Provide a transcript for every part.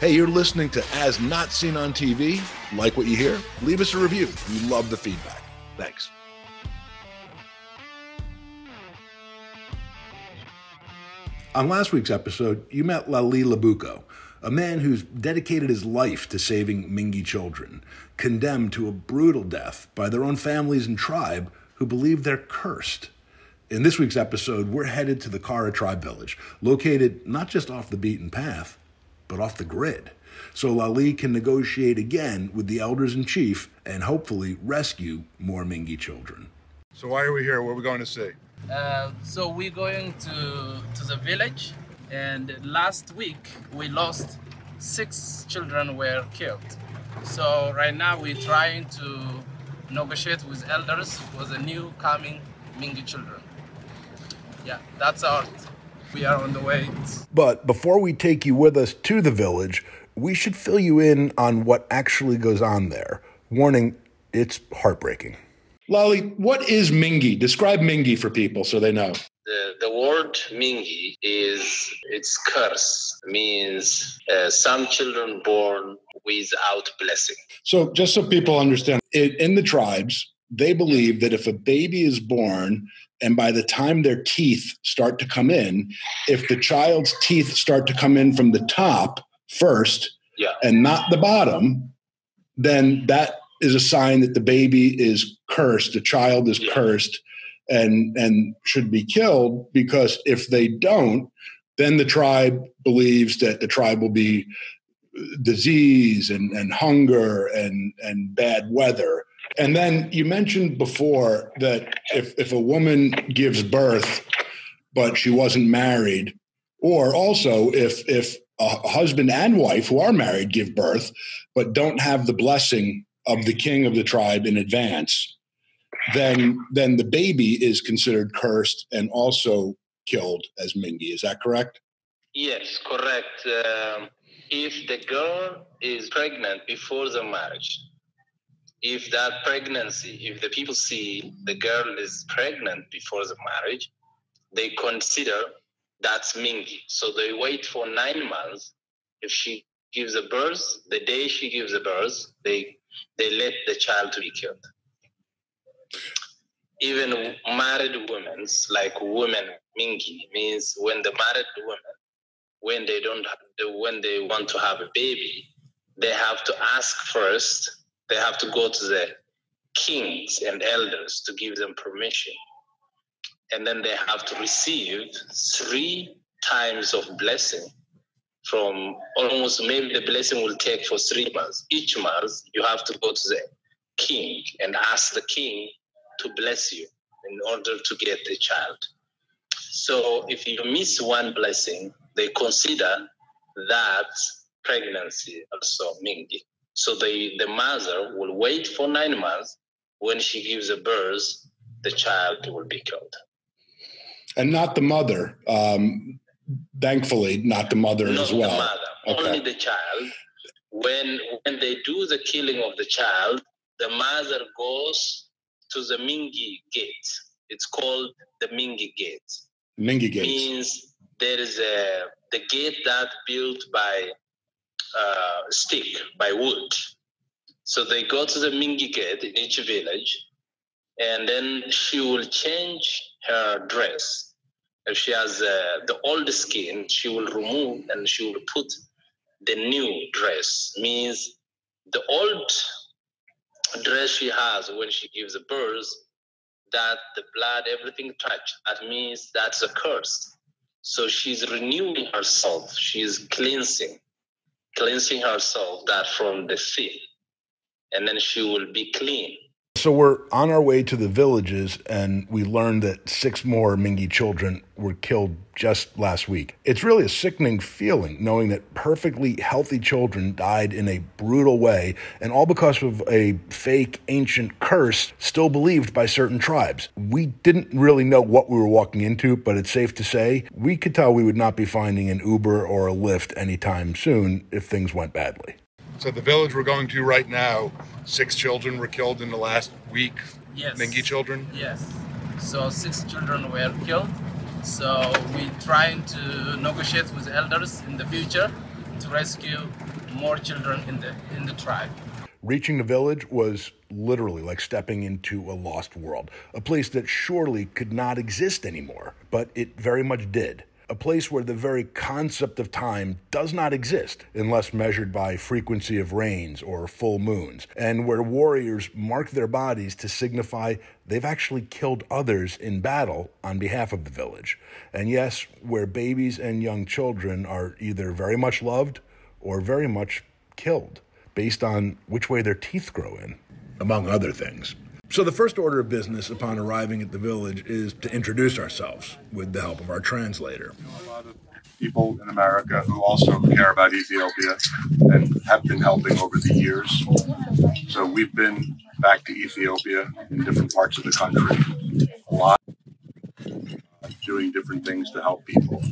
Hey, you're listening to As Not Seen on TV. Like what you hear? Leave us a review. We love the feedback. Thanks. On last week's episode, you met Lale Labuko, a man who's dedicated his life to saving Mingi children, condemned to a brutal death by their own families and tribe who believe they're cursed. In this week's episode, we're headed to the Kara tribe village, located not just off the beaten path, but off the grid. So Lale can negotiate again with the elders in chief and hopefully rescue more Mingi children. So why are we here? What are we going to see? Uh, so we're going to to the village, and last week we lost six children were killed. So right now we're trying to negotiate with elders for the new coming Mingi children. Yeah, that's our. We are on the way. But before we take you with us to the village, we should fill you in on what actually goes on there. Warning, it's heartbreaking. Lale, what is Mingi? Describe Mingi for people so they know. The, the word Mingi is its curse means uh, some children born without blessing. So, just so people understand, in, in the tribes, they believe that if a baby is born and by the time their teeth start to come in, if the child's teeth start to come in from the top first Yeah. and not the bottom, then that is a sign that the baby is cursed, the child is Yeah. cursed and and should be killed because if they don't, then the tribe believes that the tribe will be disease and, and hunger and, and bad weather. And then you mentioned before that if, if a woman gives birth, but she wasn't married, or also if if a husband and wife who are married give birth, but don't have the blessing of the king of the tribe in advance, then then the baby is considered cursed and also killed as Mingi. Is that correct? Yes, correct. Um, if the girl is pregnant before the marriage, if that pregnancy, if the people see the girl is pregnant before the marriage, they consider that's Mingi. So they wait for nine months. If she gives a birth, the day she gives a birth, they they let the child to be killed. Even married women, like women, Mingi means when the married women when they don't when they want to have a baby they have to ask first they have to go to the kings and elders to give them permission. And then they have to receive three times of blessing from almost maybe the blessing will take for three months. Each month you have to go to the king and ask the king to bless you in order to get the child. So if you miss one blessing they consider that pregnancy also Mingi. So the, the mother will wait for nine months. When she gives a birth, the child will be killed. And not the mother. Um, thankfully, not the mother Not as well. the mother, Okay. only the child. When when they do the killing of the child, the mother goes to the Mingi gate. It's called the Mingi gate. Mingi gate means there is a the gate that built by uh, stick by wood. So they go to the Mingi gate in each village, and then she will change her dress. If she has uh, the old skin, she will remove and she will put the new dress. Means the old dress she has when she gives birth, that the blood, everything touched, that means that's a curse. So she's renewing herself. She's cleansing, cleansing herself that from the sin. And then she will be clean. So we're on our way to the villages, and we learned that six more Mingi children were killed just last week. It's really a sickening feeling knowing that perfectly healthy children died in a brutal way, and all because of a fake ancient curse still believed by certain tribes. We didn't really know what we were walking into, but it's safe to say we could tell we would not be finding an Uber or a Lyft anytime soon if things went badly. So the village we're going to right now, six children were killed in the last week. Yes. Mingi children. Yes. So six children were killed. So we're trying to negotiate with elders in the future to rescue more children in the in the tribe. Reaching the village was literally like stepping into a lost world, a place that surely could not exist anymore, but it very much did a place where the very concept of time does not exist unless measured by frequency of rains or full moons, and where warriors mark their bodies to signify they've actually killed others in battle on behalf of the village. And yes, where babies and young children are either very much loved or very much killed based on which way their teeth grow in, among other things. So, the first order of business upon arriving at the village is to introduce ourselves with the help of our translator. A lot of people in America who also care about Ethiopia and have been helping over the years. So, we've been back to Ethiopia in different parts of the country, a lot, doing different things to help people.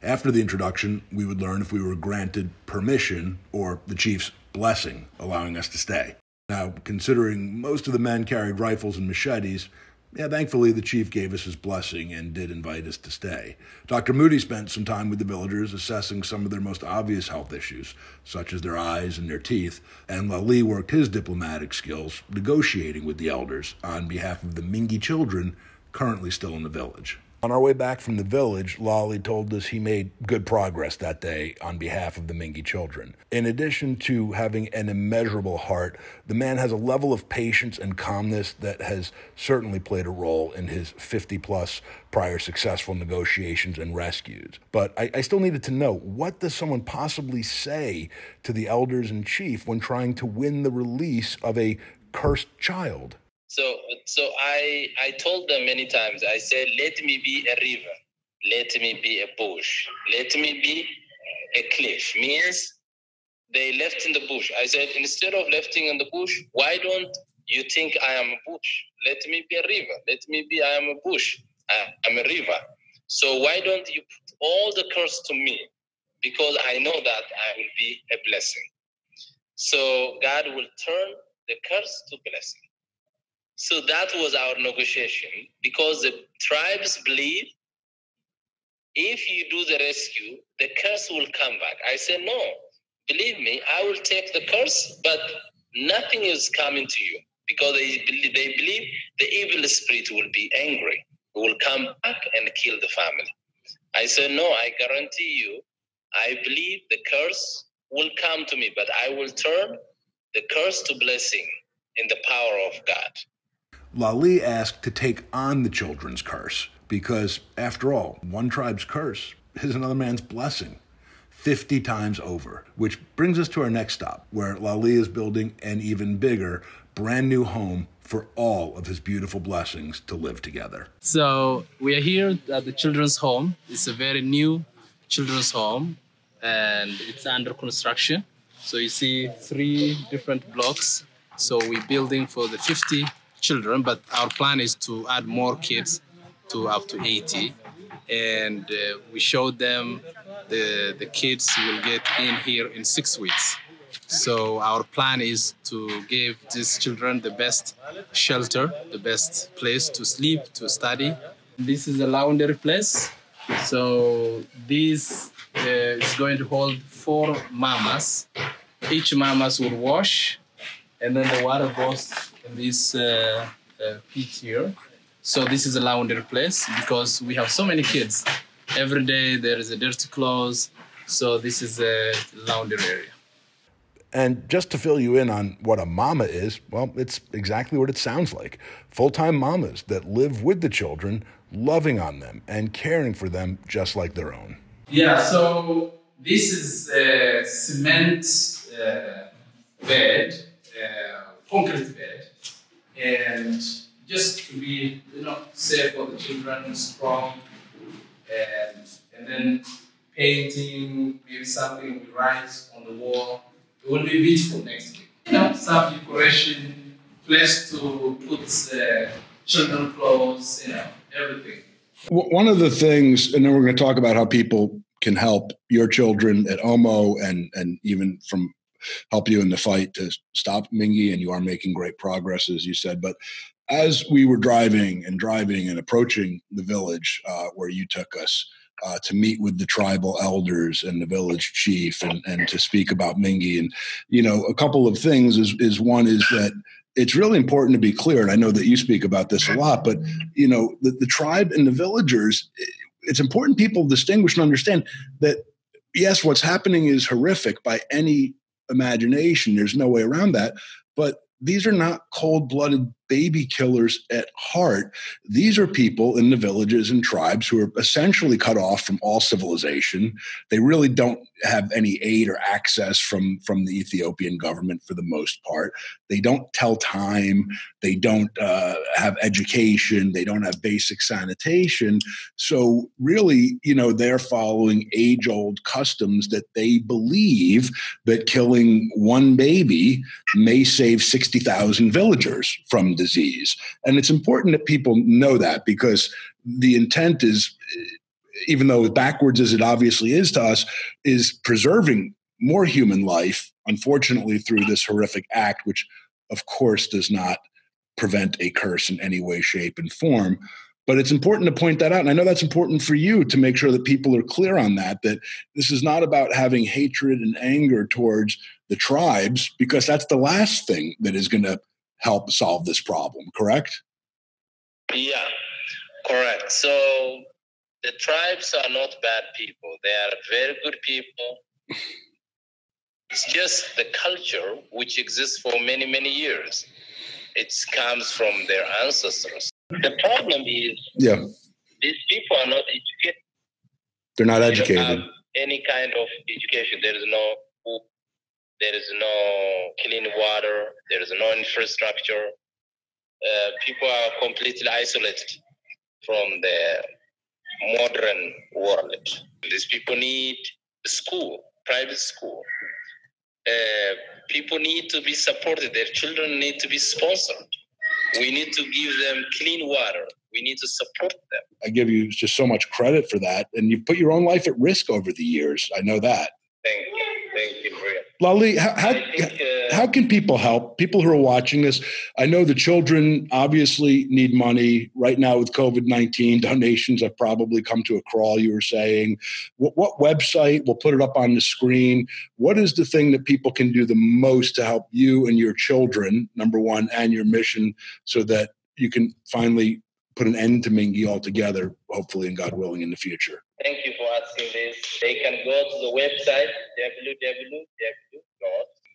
After the introduction, we would learn if we were granted permission or the chief's blessing, allowing us to stay. Now, considering most of the men carried rifles and machetes, yeah, thankfully the chief gave us his blessing and did invite us to stay. Dr. Moody spent some time with the villagers assessing some of their most obvious health issues, such as their eyes and their teeth, and Lale worked his diplomatic skills negotiating with the elders on behalf of the Mingi children currently still in the village. On our way back from the village, Lale told us he made good progress that day on behalf of the Mingi children. In addition to having an immeasurable heart, the man has a level of patience and calmness that has certainly played a role in his 50 plus prior successful negotiations and rescues. But I, I still needed to know what does someone possibly say to the elders and chief when trying to win the release of a cursed child? So, so I, I told them many times, I said, let me be a river. Let me be a bush. Let me be a cliff. Means they left in the bush. I said, instead of lefting in the bush, why don't you think I am a bush? Let me be a river. Let me be, I am a bush. I, am a river. So why don't you put all the curse to me? Because I know that I will be a blessing. So God will turn the curse to blessing. So that was our negotiation because the tribes believe if you do the rescue, the curse will come back. I said, no, believe me, I will take the curse, but nothing is coming to you because they believe, they believe the evil spirit will be angry, will come back and kill the family. I said, no, I guarantee you, I believe the curse will come to me, but I will turn the curse to blessing in the power of God. Lale asked to take on the children's curse because, after all, one tribe's curse is another man's blessing 50 times over. Which brings us to our next stop, where Lale is building an even bigger, brand new home for all of his beautiful blessings to live together. So, we are here at the children's home. It's a very new children's home and it's under construction. So, you see three different blocks. So, we're building for the 50 children, but our plan is to add more kids to up to 80. And uh, we showed them the, the kids will get in here in six weeks. So our plan is to give these children the best shelter, the best place to sleep, to study. This is a laundry place. So this uh, is going to hold four mamas. Each mamas will wash, and then the water goes this uh, uh, pit here. So this is a laundry place because we have so many kids. Every day there is a dirty clothes. So this is a laundry area. And just to fill you in on what a mama is, well, it's exactly what it sounds like. Full time mamas that live with the children, loving on them and caring for them just like their own. Yeah, so this is a cement uh, bed, uh, concrete bed and just to be you know safe for the children, strong, and and then painting maybe something we write on the wall. It will be beautiful next week. You know, some decoration, place to put uh, children clothes, you know, everything. One of the things, and then we're going to talk about how people can help your children at OMO and and even from help you in the fight to stop Mingi, and you are making great progress, as you said. But as we were driving and driving and approaching the village uh, where you took us, uh, to meet with the tribal elders and the village chief and, and to speak about Mingi. And, you know, a couple of things is, is one is that it's really important to be clear, and I know that you speak about this a lot, but, you know, the, the tribe and the villagers, it's important people distinguish and understand that, yes, what's happening is horrific by any imagination. There's no way around that. But these are not cold blooded baby killers at heart. These are people in the villages and tribes who are essentially cut off from all civilization. They really don't have any aid or access from, from the Ethiopian government for the most part. They don't tell time. They don't uh, have education. They don't have basic sanitation. So, really, you know, they're following age old customs that they believe that killing one baby may save 60,000 villagers from disease. And it's important that people know that because the intent is, even though backwards as it obviously is to us, is preserving more human life, unfortunately, through this horrific act, which of course does not prevent a curse in any way, shape, and form. But it's important to point that out. And I know that's important for you to make sure that people are clear on that, that this is not about having hatred and anger towards the tribes, because that's the last thing that is going to help solve this problem, correct? Yeah, correct. So the tribes are not bad people, they are very good people. It's just the culture which exists for many, many years. It comes from their ancestors. The problem is yeah. these people are not educated. They're not educated. any kind of education. There is no there is no clean water. There is no infrastructure. Uh, people are completely isolated from the modern world. These people need school, private school. Uh, people need to be supported. Their children need to be sponsored. We need to give them clean water. We need to support them. I give you just so much credit for that. And you've put your own life at risk over the years. I know that. Thank you. Thank you, Maria. Lale, how, how, think, uh, how, can people help? People who are watching this, I know the children obviously need money. Right now, with COVID 19, donations have probably come to a crawl, you were saying. What, what, website? We'll put it up on the screen. What is the thing that people can do the most to help you and your children, number one, and your mission, so that you can finally put an end to Mingi altogether, hopefully, and God willing, in the future? Thank you for asking this. They can go to the website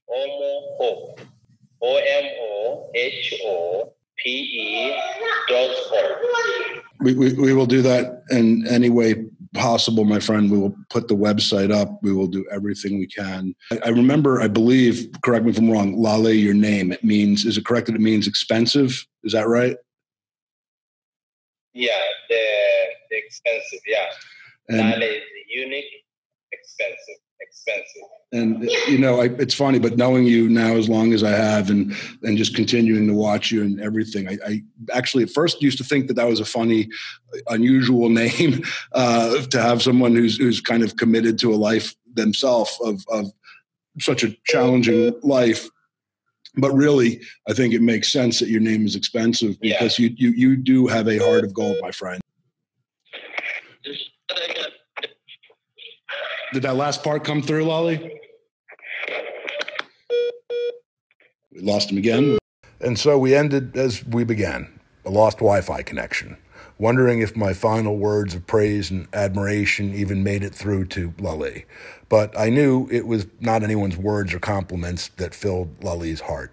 www.omohope, O-M-O-H-O-P-E dot org. We, we, we will do that in any way possible, my friend. We will put the website up. We will do everything we can. I, I remember, I believe, correct me if I'm wrong, Lale, your name, it means, is it correct that it means expensive? Is that right? Yeah, the, the expensive, yeah. And, Lale is unique, expensive, expensive. And you know, I, it's funny, but knowing you now as long as I have, and and just continuing to watch you and everything, I, I actually at first used to think that that was a funny, unusual name uh, to have someone who's who's kind of committed to a life themselves of of such a challenging life but really i think it makes sense that your name is expensive because yeah. you, you you do have a heart of gold my friend Did that last part come through, Lale? We lost him again. And so we ended as we began a lost Wi Fi connection, wondering if my final words of praise and admiration even made it through to Lale. But I knew it was not anyone's words or compliments that filled Lale's heart.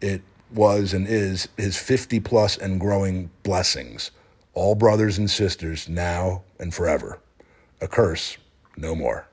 It was and is his 50 plus and growing blessings, all brothers and sisters now and forever. A curse, no more.